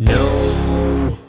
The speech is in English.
No.